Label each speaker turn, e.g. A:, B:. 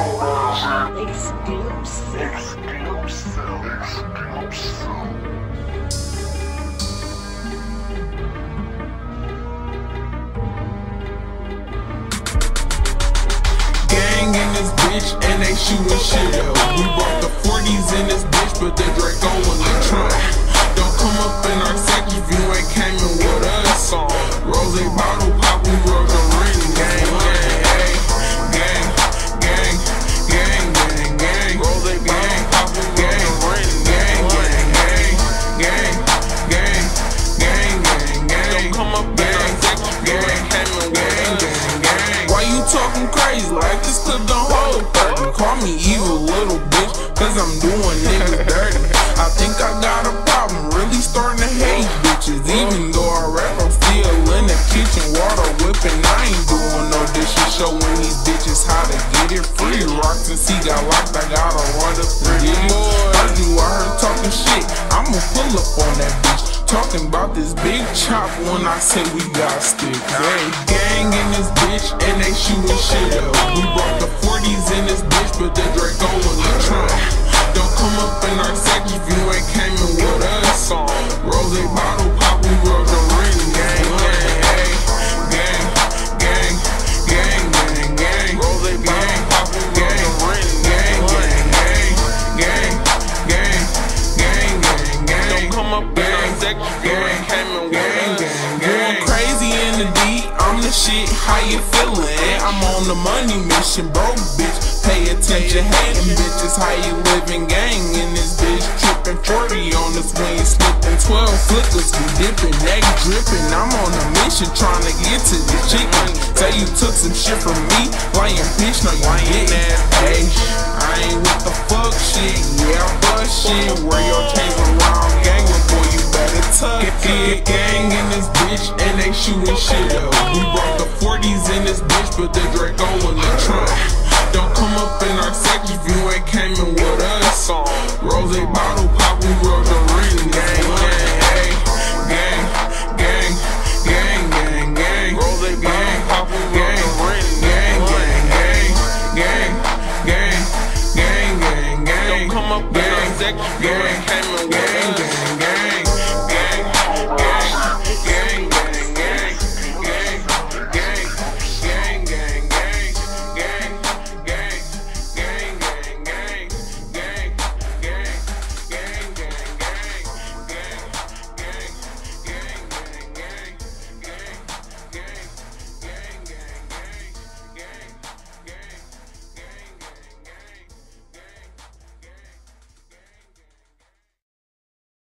A: Exclusive. Exclusive. Exclusive. in this bitch and they shooting shit up. We brought the 40s in this bitch, but the Draco on the trunk. Don't come up in our sack if you ain't came in with us. Rose bottle Call me evil little bitch, cause I'm doing niggas dirty. I think I got a problem, really starting to hate bitches. Even though I rap, I'm still in the kitchen, water whipping. I ain't doing no dishes, showing these bitches how to get it free. Rocks and C got locked, I gotta run the free. Heard you, I heard talking shit, I'ma pull up on that bitch. Talking about this big chop when I say we got sticks. Hey, gang in this bitch and they shooting shit up. We brought the 40s in this bitch, but the Draco in the trunk. Don't come up in our section if you ain't came in with us. Rose bottle pop, we roll D, I'm the shit. How you feeling? I'm on the money mission, bro, bitch. Pay attention, hating bitches. How you living, gang? In this bitch, tripping 40 on the swing, slipping 12 flickers, we dipping, neck dripping. I'm on a mission trying to get to the chicken. Say you took some shit from me, lying bitch, it. Gang in this bitch, and they shooting shit up. We brought the 40s in this bitch, but the Draco in the trunk. Don't come up in our section if you ain't came in with us. Rose bottle pop, we roll the ring. Gang, gang, hey. Gang, gang, gang, gang, gang. Rose gang, pop, we roll the ring. Gang, gang, gang, gang, gang, gang, gang, gang. Don't come up in our section if you ain't